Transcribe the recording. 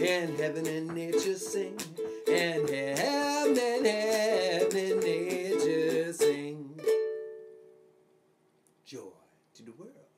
and heaven and nature sing, and heaven and heaven and nature sing. Joy to the world.